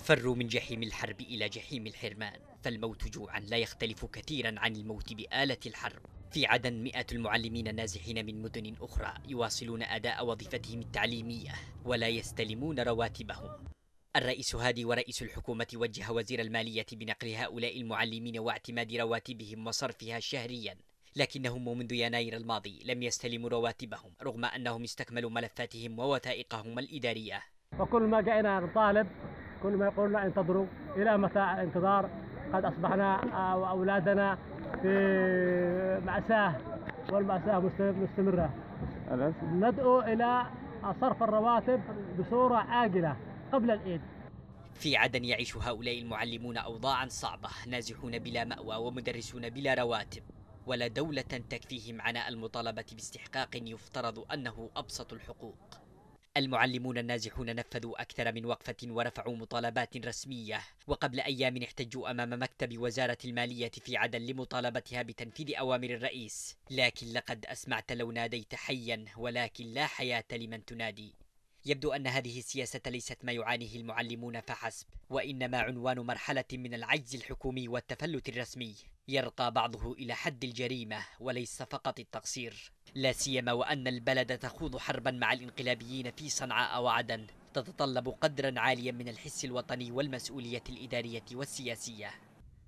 فروا من جحيم الحرب إلى جحيم الحرمان. فالموت جوعا لا يختلف كثيرا عن الموت بآلة الحرب. في عدن مئة المعلمين النازحين من مدن أخرى يواصلون أداء وظيفتهم التعليمية ولا يستلمون رواتبهم. الرئيس هادي ورئيس الحكومة وجه وزير المالية بنقل هؤلاء المعلمين واعتماد رواتبهم وصرفها شهريا. لكنهم منذ يناير الماضي لم يستلموا رواتبهم رغم أنهم استكملوا ملفاتهم ووثائقهم الإدارية. وكل ما جئنا نطالب كل ما يقولنا انتظروا إلى متى الانتظار. قد أصبحنا وأولادنا في مأساة والمأساة مستمرة. ندعو إلى صرف الرواتب بصورة عاجلة قبل العيد. في عدن يعيش هؤلاء المعلمون أوضاعا صعبة نازحون بلا مأوى ومدرسون بلا رواتب ولا دولة تكفيهم عناء المطالبة باستحقاق يفترض أنه أبسط الحقوق. المعلمون النازحون نفذوا أكثر من وقفة ورفعوا مطالبات رسمية وقبل أيام احتجوا أمام مكتب وزارة المالية في عدن لمطالبتها بتنفيذ أوامر الرئيس. لكن لقد أسمعت لو ناديت حيا ولكن لا حياة لمن تنادي. يبدو أن هذه السياسة ليست ما يعانيه المعلمون فحسب وإنما عنوان مرحلة من العجز الحكومي والتفلت الرسمي. يرقى بعضه إلى حد الجريمة وليس فقط التقصير. لا سيما وأن البلد تخوض حربا مع الانقلابيين في صنعاء وعدن تتطلب قدرا عاليا من الحس الوطني والمسؤولية الإدارية والسياسية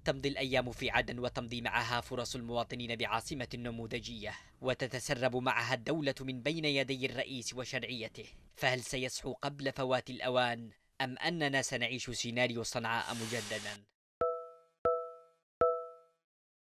تمضي الأيام في عدن وتمضي معها فرص المواطنين بعاصمة نموذجية وتتسرب معها الدولة من بين يدي الرئيس وشرعيته فهل سيصحو قبل فوات الأوان أم أننا سنعيش سيناريو صنعاء مجددا؟